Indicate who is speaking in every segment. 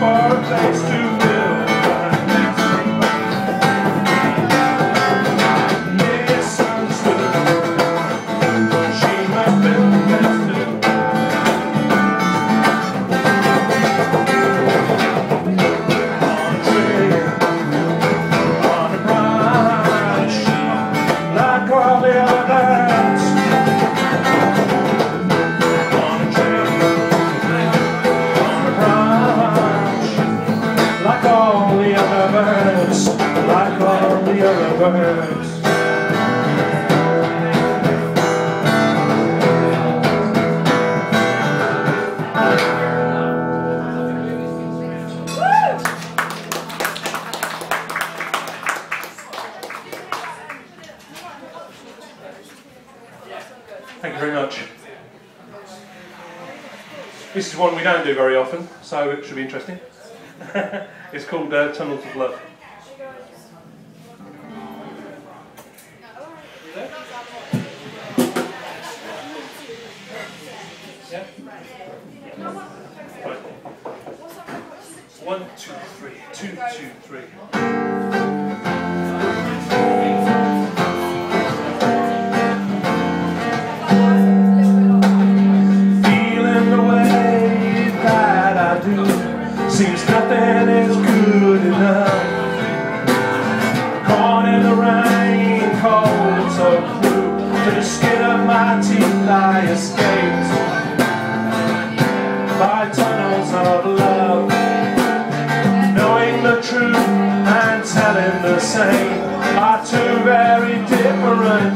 Speaker 1: bar thanks to other birds, like all the other birds. Thank you very much. This is one we don't do very often, so it should be interesting. it's called uh, Tunnels of Love. Yeah? One, two, three. Two, two, three. Seems nothing is good enough. Caught in the rain, cold so blue To the skin of my teeth I escaped. By tunnels of love. Knowing the truth and telling the same. Are two very different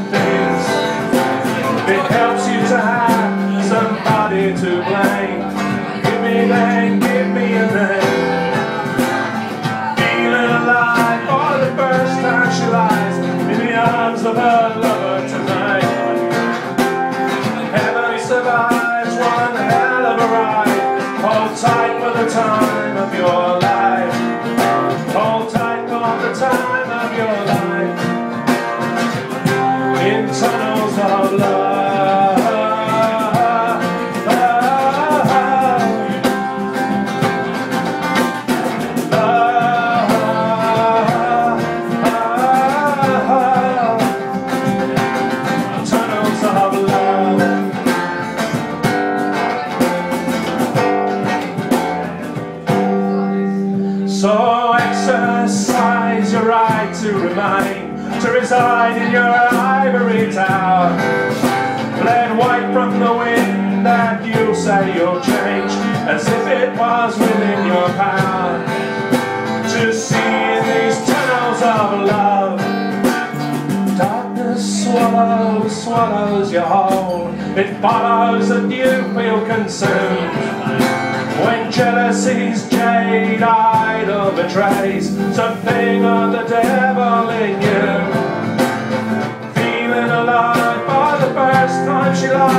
Speaker 1: time of your life right to remain, to reside in your ivory tower. Let white from the wind that you say you'll change, as if it was within your power. To see in these tunnels of love, darkness swallows, swallows your whole. It follows that you feel consumed. When jealousy's jade idol betrays Something of the devil in you. Feeling alive for the first time She lies